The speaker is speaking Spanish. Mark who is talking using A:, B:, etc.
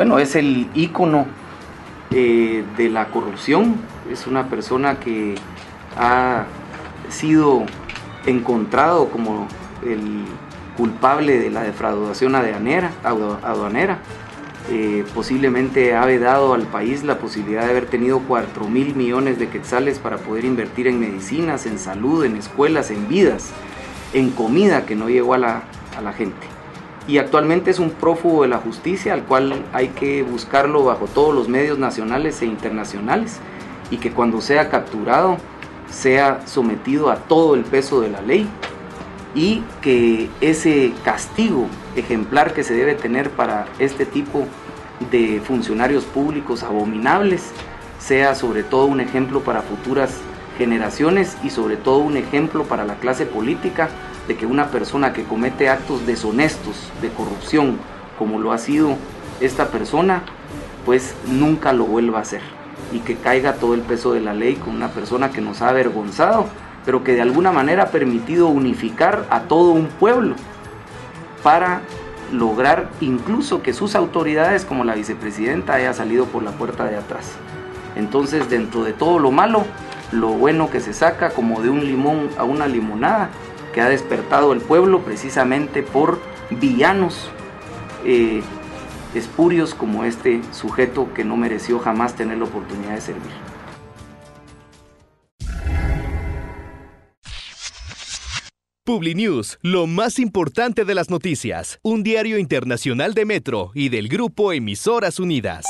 A: Bueno, es el ícono eh, de la corrupción, es una persona que ha sido encontrado como el culpable de la defraudación aduanera, aduanera. Eh, posiblemente ha dado al país la posibilidad de haber tenido 4 mil millones de quetzales para poder invertir en medicinas, en salud, en escuelas, en vidas, en comida que no llegó a la, a la gente. Y actualmente es un prófugo de la justicia al cual hay que buscarlo bajo todos los medios nacionales e internacionales y que cuando sea capturado sea sometido a todo el peso de la ley y que ese castigo ejemplar que se debe tener para este tipo de funcionarios públicos abominables sea sobre todo un ejemplo para futuras generaciones y sobre todo un ejemplo para la clase política que una persona que comete actos deshonestos de corrupción como lo ha sido esta persona pues nunca lo vuelva a hacer y que caiga todo el peso de la ley con una persona que nos ha avergonzado pero que de alguna manera ha permitido unificar a todo un pueblo para lograr incluso que sus autoridades como la vicepresidenta haya salido por la puerta de atrás. Entonces dentro de todo lo malo, lo bueno que se saca como de un limón a una limonada, que ha despertado el pueblo precisamente por villanos eh, espurios como este sujeto que no mereció jamás tener la oportunidad de servir.
B: PubliNews, lo más importante de las noticias, un diario internacional de Metro y del grupo Emisoras Unidas.